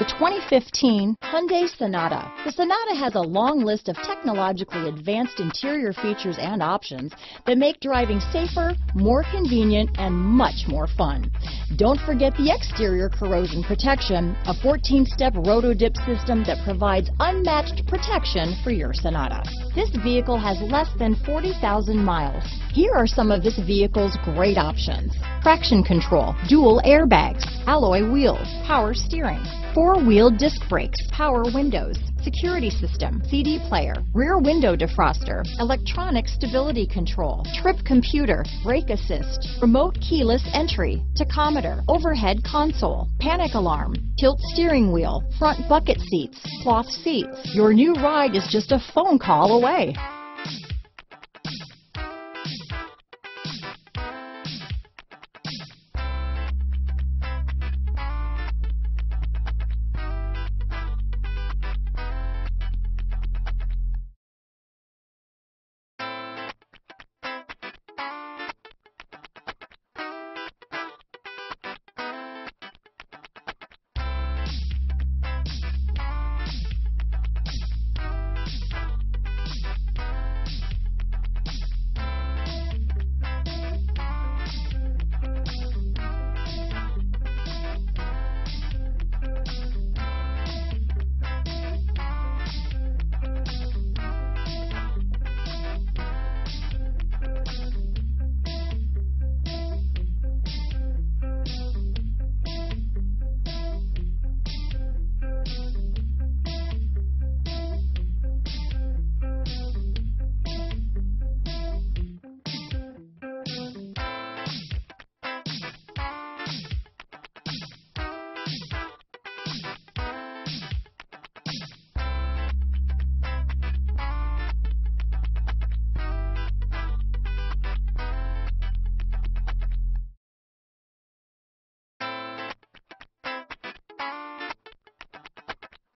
The 2015 Hyundai Sonata. The Sonata has a long list of technologically advanced interior features and options that make driving safer, more convenient, and much more fun. Don't forget the exterior corrosion protection, a 14-step roto-dip system that provides unmatched protection for your Sonata. This vehicle has less than 40,000 miles. Here are some of this vehicle's great options. Traction control, dual airbags, alloy wheels, power steering, four-wheel disc brakes, power windows, security system, CD player, rear window defroster, electronic stability control, trip computer, brake assist, remote keyless entry, tachometer, overhead console, panic alarm, tilt steering wheel, front bucket seats, cloth seats. Your new ride is just a phone call away.